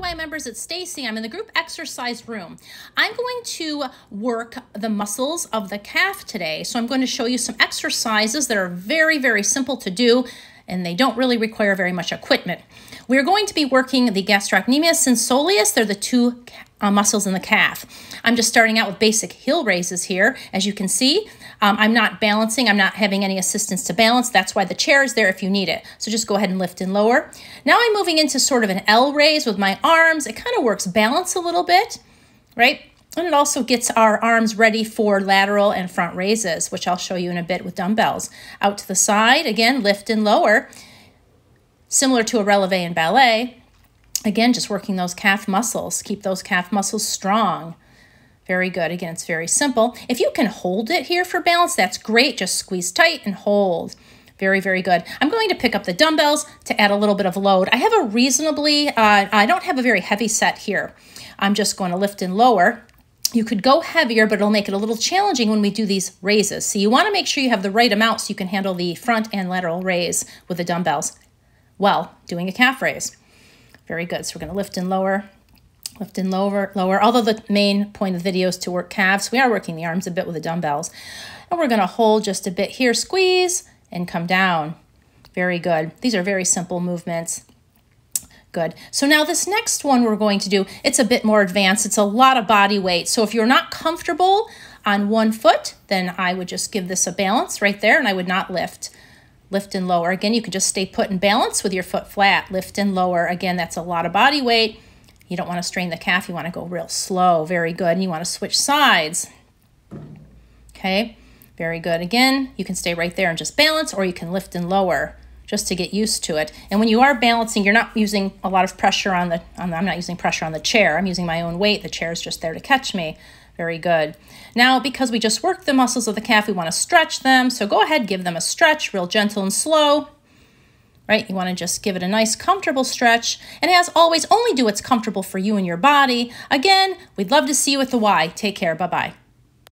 WY members, it's Stacy. I'm in the group exercise room. I'm going to work the muscles of the calf today. So I'm going to show you some exercises that are very, very simple to do and they don't really require very much equipment. We're going to be working the gastrocnemius and soleus. They're the two uh, muscles in the calf. I'm just starting out with basic heel raises here. As you can see, um, I'm not balancing. I'm not having any assistance to balance. That's why the chair is there if you need it. So just go ahead and lift and lower. Now I'm moving into sort of an L raise with my arms. It kind of works balance a little bit, right? And it also gets our arms ready for lateral and front raises, which I'll show you in a bit with dumbbells. Out to the side, again, lift and lower. Similar to a releve in ballet, Again, just working those calf muscles. Keep those calf muscles strong. Very good. Again, it's very simple. If you can hold it here for balance, that's great. Just squeeze tight and hold. Very, very good. I'm going to pick up the dumbbells to add a little bit of load. I have a reasonably, uh, I don't have a very heavy set here. I'm just going to lift and lower. You could go heavier, but it'll make it a little challenging when we do these raises. So you want to make sure you have the right amount so you can handle the front and lateral raise with the dumbbells while doing a calf raise. Very good. So we're going to lift and lower, lift and lower, lower. Although the main point of the video is to work calves, we are working the arms a bit with the dumbbells. And we're going to hold just a bit here, squeeze, and come down. Very good. These are very simple movements. Good. So now this next one we're going to do, it's a bit more advanced. It's a lot of body weight. So if you're not comfortable on one foot, then I would just give this a balance right there and I would not lift lift and lower. Again, you can just stay put and balance with your foot flat, lift and lower. Again, that's a lot of body weight. You don't want to strain the calf. You want to go real slow. Very good. And you want to switch sides. Okay, very good. Again, you can stay right there and just balance, or you can lift and lower just to get used to it. And when you are balancing, you're not using a lot of pressure on the, on the I'm not using pressure on the chair. I'm using my own weight. The chair is just there to catch me. Very good. Now, because we just worked the muscles of the calf, we want to stretch them. So go ahead, give them a stretch, real gentle and slow. Right? You want to just give it a nice, comfortable stretch. And as always, only do what's comfortable for you and your body. Again, we'd love to see you at the Y. Take care. Bye-bye.